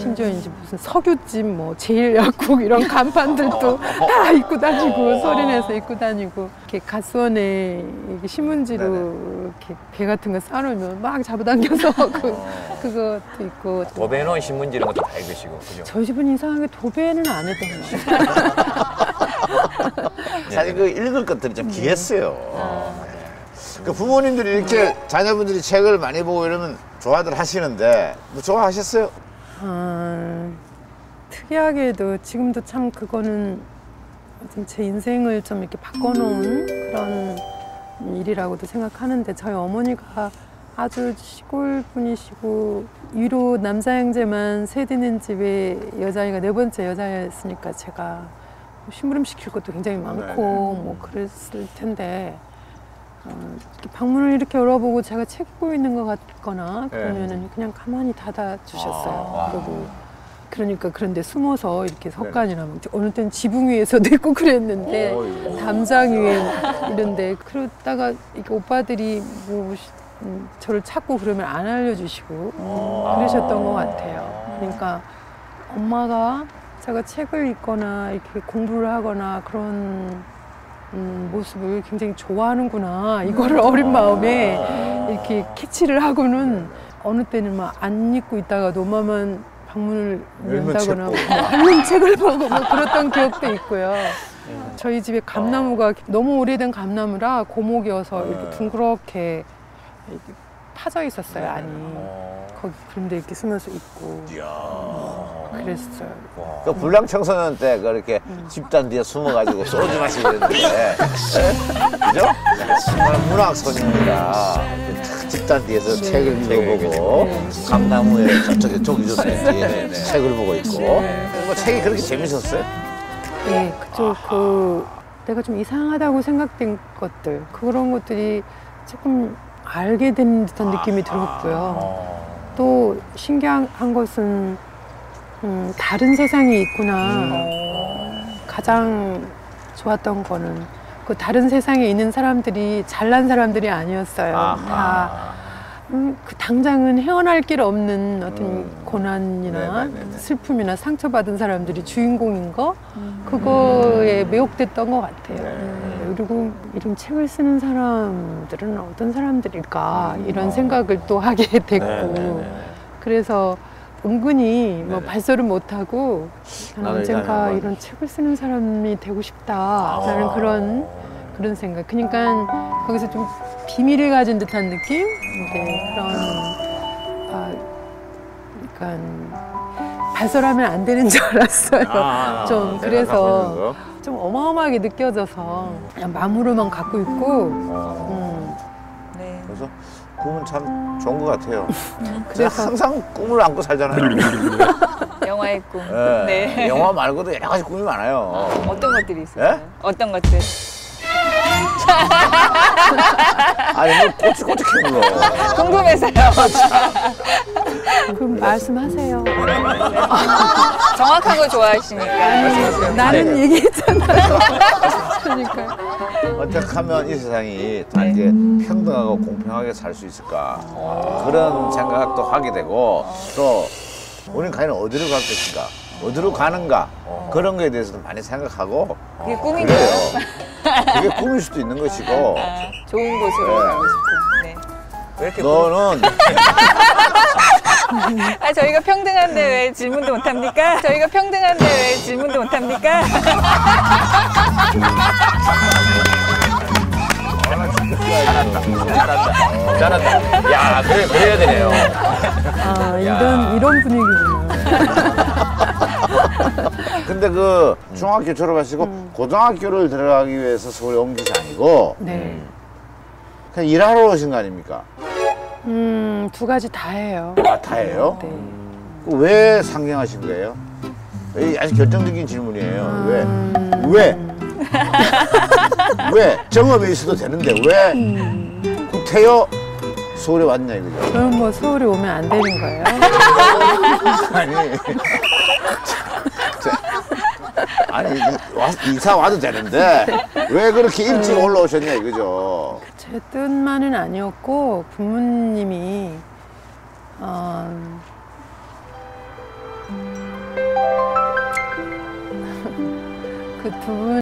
심지어 이제 무슨 석유집 뭐 제일약국 이런 간판들도 다 입고 다니고 소리내서 입고 다니고 이렇게 가수원에 이렇게 신문지로 이렇게 배 같은 거 싸놓으면 막 잡아당겨서 그, 그것도 있고 도배노 신문지 이런 것도 다 읽으시고 그죠? 저희 집은 이상하게 도배는 안 했던 것 같아요. 사실 그 읽을 것들이 좀 귀했어요. 네. 그 부모님들이 이렇게 자녀분들이 책을 많이 보고 이러면 좋아들 하시는데 뭐 좋아하셨어요? 아, 특이하게도 지금도 참 그거는 좀 제 인생을 좀 이렇게 바꿔놓은 그런 일이라고도 생각하는데 저희 어머니가 아주 시골 분이시고 위로 남자 형제만 세드는 집에 여자아이가 네 번째 여자였으니까 제가 뭐 심부름 시킬 것도 굉장히 많고 네네. 뭐 그랬을 텐데 어, 방문을 이렇게 열어보고 제가 책 보고 있는 것 같거나 그러면은 그냥 가만히 닫아 주셨어요. 아. 그리고 그러니까 그런데 숨어서 이렇게 석간이나 막 어느 때는 지붕 위에서도 있고 그랬는데 어이구. 담장 위에 이런데 그러다가 이렇게 오빠들이 뭐 시- 음, 저를 찾고 그러면 안 알려주시고 어. 그러셨던 것 같아요. 그러니까 엄마가 제가 책을 읽거나 이렇게 공부를 하거나 그런 음, 모습을 굉장히 좋아하는구나. 이거를 어린 마음에 이렇게 캐치를 하고는 어느 때는 막 안 읽고 있다가도 엄마만 방문을 연다거나 뭐 얼른 책을 보고 뭐 그랬던 기억도 있고요. 저희 집에 감나무가 너무 오래된 감나무라 고목이어서 이렇게 둥그렇게 이렇게 파져 있었어요 안이. 거기 그런데 이렇게 숨어서 있고 그랬어요. 그 불량 청소년 때 그렇게 집단 뒤에 숨어가지고 소주 마시고 그랬는데. 그죠? 정말 문학손입니다. 탁 집단 뒤에서 책을 읽어보고 감나무에 저쪽에 저기 저쪽에 책을 보고 있고. 뭐 책이 그렇게 재밌었어요? 예, 그쪽 그 내가 좀 이상하다고 생각된 것들 그런 것들이 조금 알게 된 듯한 느낌이 들었고요. 또 신기한 것은 음, 다른 세상이 있구나. 가장 좋았던 거는 그 다른 세상에 있는 사람들이 잘난 사람들이 아니었어요. 다 음, 그 당장은 헤어날 길 없는 어떤 음. 고난이나 네네네네. 슬픔이나 상처받은 사람들이 주인공인 거 그거에 매혹됐던 것 같아요. 음, 그리고 이런 책을 쓰는 사람들은 어떤 사람들일까 이런 생각을 또 하게 됐고 네네네. 그래서 은근히 뭐 네네. 발설을 못하고 언젠가 이런 책을 쓰는 사람이 되고 싶다라는 그런 그런 생각. 그러니까 거기서 좀 비밀을 가진 듯한 느낌? 네, 그런 아, 그러니까 발설하면 안 되는 줄 알았어요. 아, 좀 내가 그래서? 좀 어마어마하게 느껴져서 그냥 마음으로만 갖고 있고 어. 음, 네. 그래서 꿈은 참 좋은 것 같아요. 제가 그래서 항상 꿈을 안고 살잖아요. 영화의 꿈. 예, 네. 영화 말고도 여러 가지 꿈이 많아요. 어떤 것들이 있어요? 예? 어떤 것들? 아니 뭐 꼬치꼬치 캐물러. 궁금해서요. 그럼 말씀하세요. 정확한 거 좋아하시니까. 나는 얘기했잖아요. 그러니까 어떻게 하면 이 세상이 다 이제 평등하고 공평하게 살 수 있을까 그런 생각도 하게 되고 또 우리는 과연 어디로 갈 것인가 어디로 가는가 그런 거에 대해서도 많이 생각하고 그게 꿈인가요? 그게 꿈일 수도 있는 것이고 아, 좋은 곳으로 네. 가고 싶은. 네. 왜 이렇게 너는 아, 저희가 평등한데 왜 질문도 못합니까? 저희가 평등한데 왜 질문도 못합니까? 잘한다. 잘한다. 야, 그래, 그래야 되네요. 아 이런 이런 분위기구나. 근데 그 중학교 졸업하시고 고등학교를 들어가기 위해서 서울에 온 것이 아니고 네. 그냥 일하러 오신 거 아닙니까? 음 두 가지 다 해요. 아, 다예요? 네. 그왜 상경하신 거예요? 이 아주 결정적인 질문이에요. 왜? 음. 왜? 왜? 정업이 있어도 되는데 왜 구태여 서울에 왔냐 이거죠. 그럼 뭐 서울에 오면 안 되는 거예요? 아니, 저- 아니 와- 이사 와도 되는데 왜 그렇게 일찍 올라오셨냐 이거죠. 제 뜻만은 아니었고 부모님이 어... 그 부분